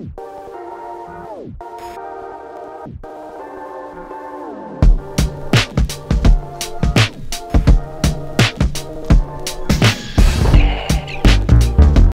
you